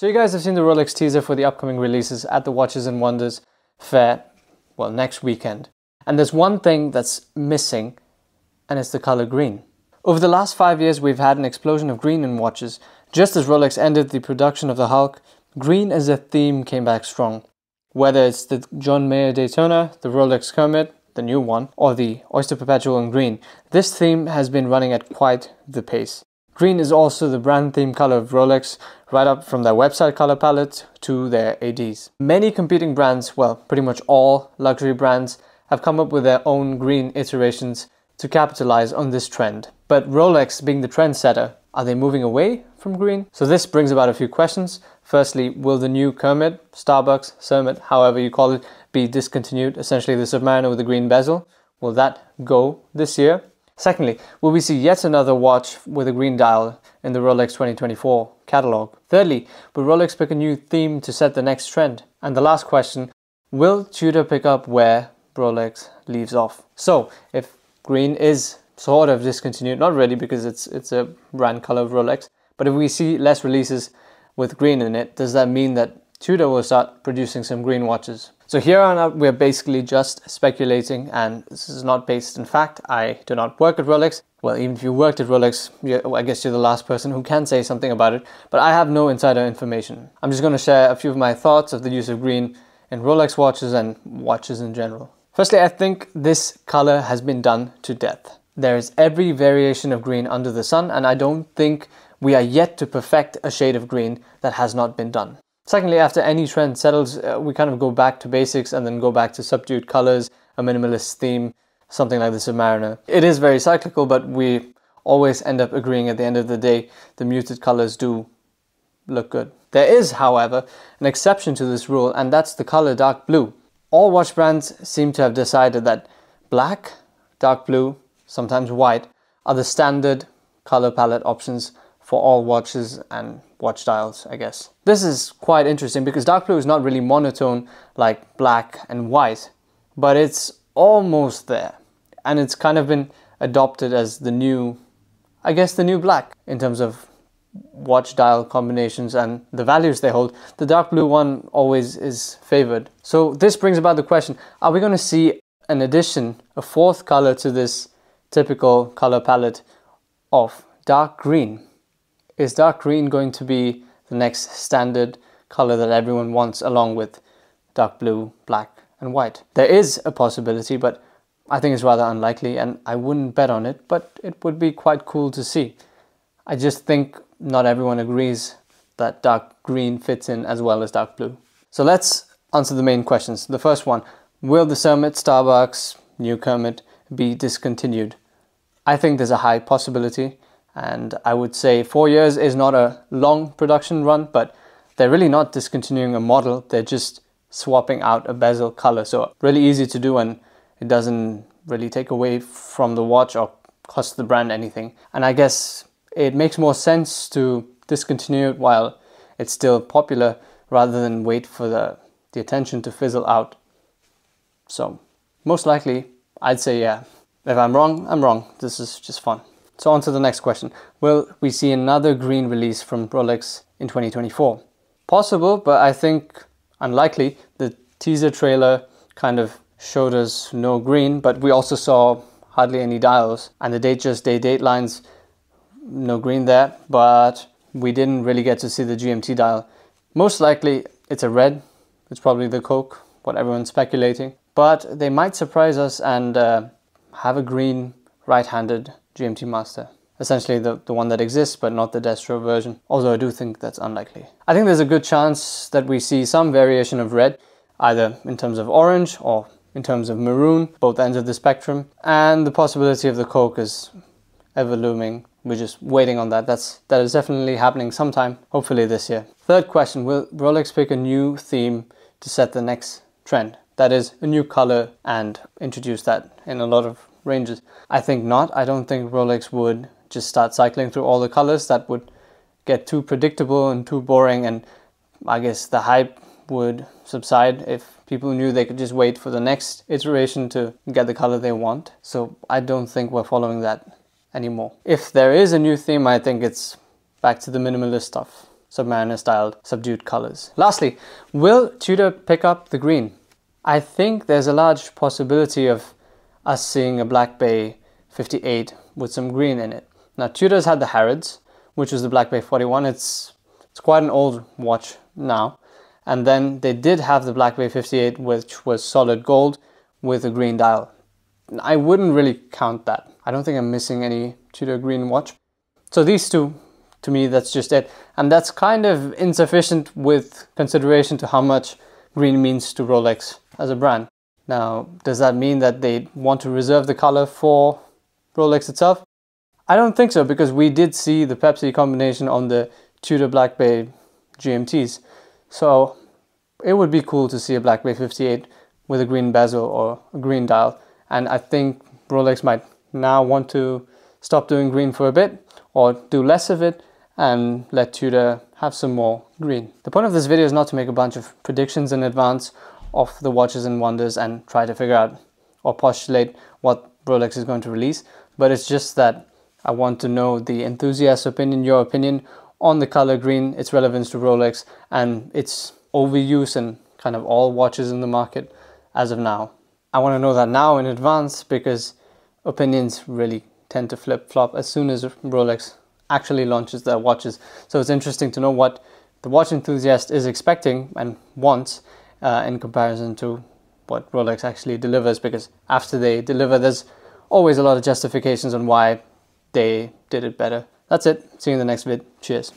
So you guys have seen the Rolex teaser for the upcoming releases at the Watches and Wonders fair, well, next weekend. And there's one thing that's missing, and it's the color green. Over the last five years, we've had an explosion of green in watches. Just as Rolex ended the production of the Hulk, green as a theme came back strong. Whether it's the John Mayer Daytona, the Rolex Kermit, the new one, or the Oyster Perpetual in green, this theme has been running at quite the pace. Green is also the brand theme color of Rolex, right up from their website color palette to their ADs. Many competing brands, well, pretty much all luxury brands, have come up with their own green iterations to capitalize on this trend. But Rolex being the trendsetter, are they moving away from green? So this brings about a few questions. Firstly, will the new Kermit, Starbucks, Cermit, however you call it, be discontinued? Essentially the Submariner with the green bezel. Will that go this year? Secondly, will we see yet another watch with a green dial in the Rolex 2024 catalog? Thirdly, will Rolex pick a new theme to set the next trend? And the last question, will Tudor pick up where Rolex leaves off? So, if green is sort of discontinued, not really because it's it's a brand color of Rolex, but if we see less releases with green in it, does that mean that Tudor will start producing some green watches? So here on out, we're basically just speculating and this is not based in fact. I do not work at Rolex. Well, even if you worked at Rolex, I guess you're the last person who can say something about it, but I have no insider information. I'm just going to share a few of my thoughts of the use of green in Rolex watches and watches in general. Firstly, I think this color has been done to death. There is every variation of green under the sun, and I don't think we are yet to perfect a shade of green that has not been done. Secondly, after any trend settles, uh, we kind of go back to basics and then go back to subdued colors, a minimalist theme, something like the Submariner. It is very cyclical, but we always end up agreeing at the end of the day the muted colors do look good. There is, however, an exception to this rule, and that's the color dark blue. All watch brands seem to have decided that black, dark blue, sometimes white, are the standard color palette options for all watches and watch dials, I guess. This is quite interesting because dark blue is not really monotone like black and white, but it's almost there. And it's kind of been adopted as the new, I guess the new black in terms of watch dial combinations and the values they hold. The dark blue one always is favored. So this brings about the question, are we going to see an addition, a fourth color to this typical color palette of dark green? Is dark green going to be the next standard color that everyone wants along with dark blue, black and white? There is a possibility, but I think it's rather unlikely and I wouldn't bet on it, but it would be quite cool to see. I just think not everyone agrees that dark green fits in as well as dark blue. So let's answer the main questions. The first one, will the Cermit, Starbucks, New Kermit be discontinued? I think there's a high possibility and I would say four years is not a long production run, but they're really not discontinuing a model. They're just swapping out a bezel color. So really easy to do and it doesn't really take away from the watch or cost the brand anything. And I guess it makes more sense to discontinue it while it's still popular rather than wait for the, the attention to fizzle out. So most likely I'd say yeah. If I'm wrong, I'm wrong. This is just fun. So on to the next question. Will we see another green release from Rolex in 2024? Possible, but I think unlikely. The teaser trailer kind of showed us no green, but we also saw hardly any dials. And the Datejust day date lines, no green there, but we didn't really get to see the GMT dial. Most likely it's a red. It's probably the Coke, what everyone's speculating. But they might surprise us and uh, have a green right-handed GMT Master. Essentially the, the one that exists, but not the Destro version. Although I do think that's unlikely. I think there's a good chance that we see some variation of red, either in terms of orange or in terms of maroon, both ends of the spectrum. And the possibility of the Coke is ever looming. We're just waiting on that. That's that is definitely happening sometime, hopefully this year. Third question, will Rolex pick a new theme to set the next trend? That is a new color and introduce that in a lot of ranges? I think not. I don't think Rolex would just start cycling through all the colors. That would get too predictable and too boring and I guess the hype would subside if people knew they could just wait for the next iteration to get the color they want. So I don't think we're following that anymore. If there is a new theme, I think it's back to the minimalist stuff. Submariner styled subdued colors. Lastly, will Tudor pick up the green? I think there's a large possibility of us seeing a Black Bay 58 with some green in it. Now Tudor's had the Harrods, which was the Black Bay 41. It's it's quite an old watch now. And then they did have the Black Bay 58, which was solid gold with a green dial. I wouldn't really count that. I don't think I'm missing any Tudor green watch. So these two, to me, that's just it. And that's kind of insufficient with consideration to how much green means to Rolex as a brand. Now, does that mean that they want to reserve the color for Rolex itself? I don't think so because we did see the Pepsi combination on the Tudor Black Bay GMTs. So it would be cool to see a Black Bay 58 with a green bezel or a green dial. And I think Rolex might now want to stop doing green for a bit or do less of it and let Tudor have some more green. The point of this video is not to make a bunch of predictions in advance of the watches and wonders and try to figure out or postulate what Rolex is going to release, but it's just that I want to know the enthusiast opinion, your opinion on the color green, its relevance to Rolex, and its overuse in kind of all watches in the market as of now. I want to know that now in advance because opinions really tend to flip flop as soon as Rolex actually launches their watches. So it's interesting to know what the watch enthusiast is expecting and wants uh, in comparison to what Rolex actually delivers because after they deliver, there's always a lot of justifications on why they did it better. That's it. See you in the next vid. Cheers.